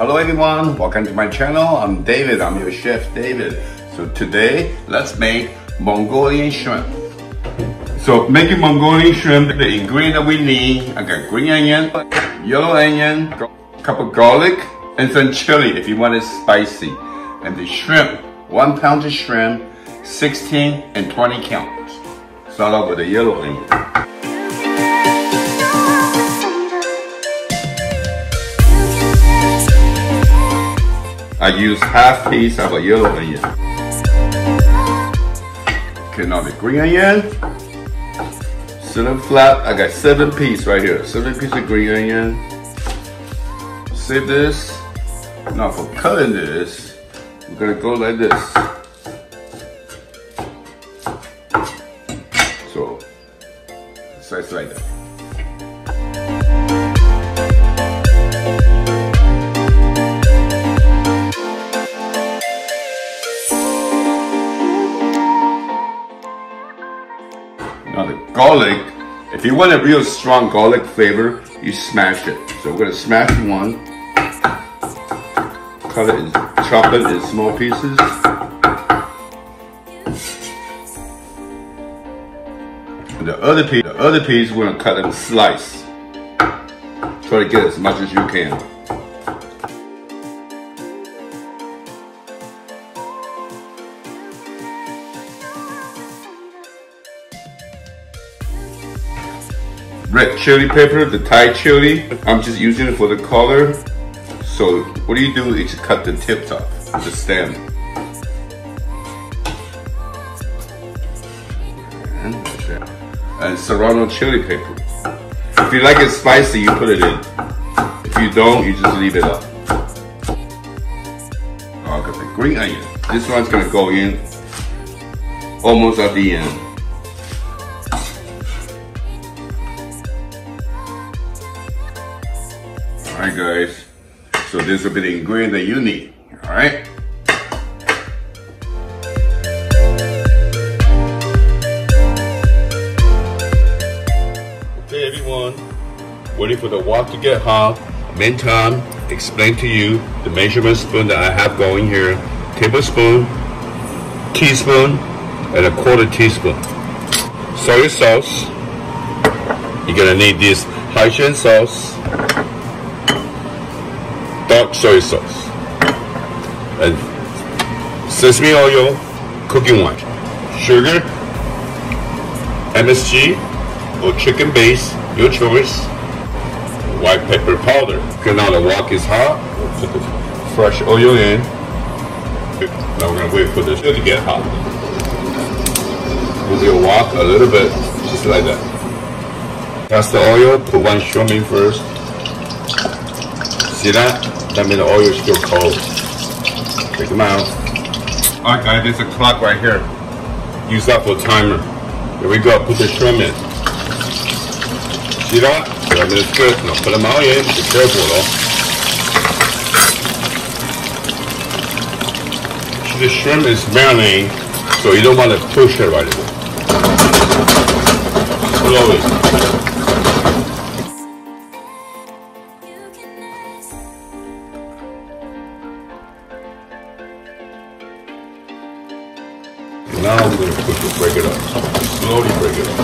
Hello everyone, welcome to my channel. I'm David, I'm your chef David. So today, let's make Mongolian shrimp. So making Mongolian shrimp, the ingredient we need, I got green onion, yellow onion, cup of garlic, and some chili if you want it spicy. And the shrimp, one pound of shrimp, 16 and 20 counts. Start off with the yellow onion. I use half piece of a yellow onion. Okay, now the green onion. Center flat, I got seven piece right here. Seven piece of green onion. Save this. Now for cutting this, we're gonna go like this. So, slice like that. Garlic, if you want a real strong garlic flavor, you smash it. So we're gonna smash one, cut it and chop it in small pieces. And the other piece, the other piece, we're gonna cut and slice. Try to get as much as you can. Red chili pepper, the Thai chili. I'm just using it for the color. So what do you do is cut the tips off, the stem. And, and serrano chili pepper. If you like it spicy, you put it in. If you don't, you just leave it up. Oh, I got the green onion. This one's gonna go in almost at the end. Alright guys, so this will be the ingredient that you need, alright? Okay everyone, waiting for the water to get hot. Meantime, explain to you the measurement spoon that I have going here. Tablespoon, teaspoon, and a quarter teaspoon. Soy sauce. You're gonna need this hoisin sauce dark soy sauce, and sesame oil, cooking wine, sugar, MSG, or chicken base, your choice, white pepper powder. Okay, now the wok is hot, we'll put the fresh oil in. Now we're gonna wait for this to get hot. Move your wok a little bit, just like that. That's the oil, put one shrimp in first. See that? That means the oil is still cold. Take them out. Alright guys, there's a clock right here. Use that for timer. Here we go, put the shrimp in. See that? That means good. Now put them out in. Be careful though. See, the shrimp is marinating, so you don't want to push it right away. Slowly. Now we're going to push it, break it up. Slowly break it up.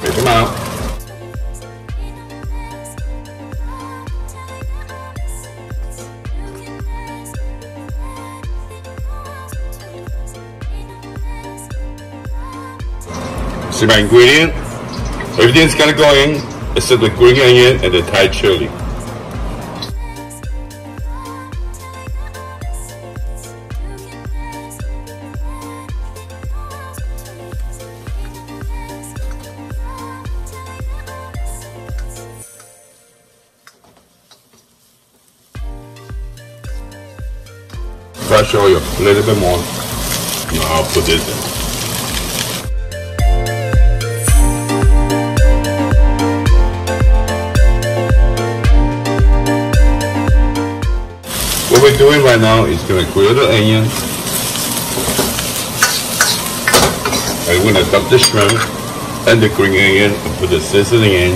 Break them out. See my ingredient? Everything's gonna go in except the green onion and the Thai chili. Fresh oil, a little bit more. Now I'll put this in. We're doing right now is gonna grill the onion. And we're gonna dump the shrimp and the green onion and put the seasoning in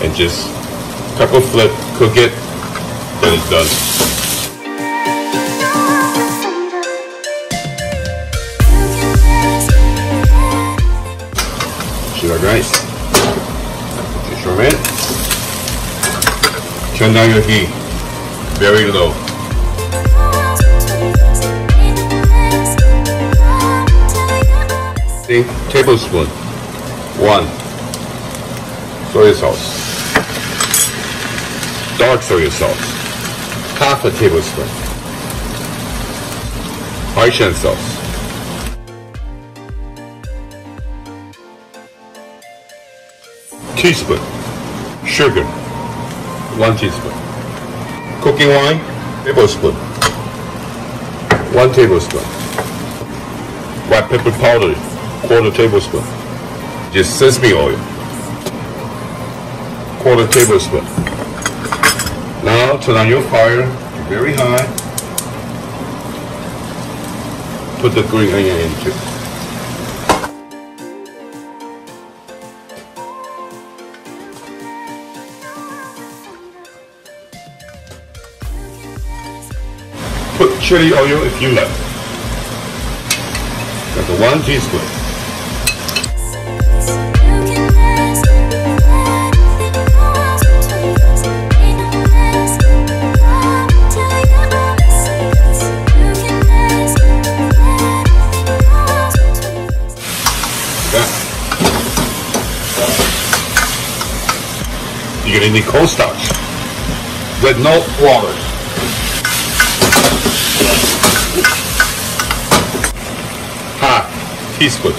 and just couple flip, cook it, then it's done. Sugar rice. Shrimp in. Turn down your heat. Very low. Tablespoon. One. Soy sauce. Dark soy sauce. Half a tablespoon. hoisin sauce. Teaspoon. Sugar. One teaspoon. Cooking wine. Tablespoon. One tablespoon. White pepper powder quarter tablespoon. Just sesame oil, quarter tablespoon. Now turn on your fire very high. Put the green onion into. it. Put chili oil if you like. That's one teaspoon. You're gonna need cornstarch with no water. Half teaspoon.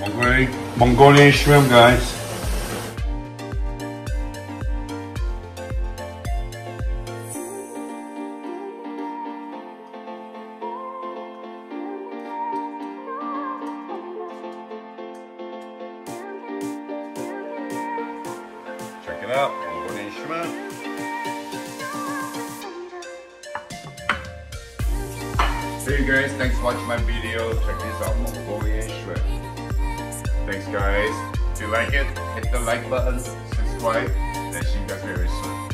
Mongolian, Mongolian shrimp, guys. Hey guys, thanks for watching my video. Check this out, Mongolian shrimp. Thanks guys. If you like it, hit the like button, subscribe, and see you guys very soon.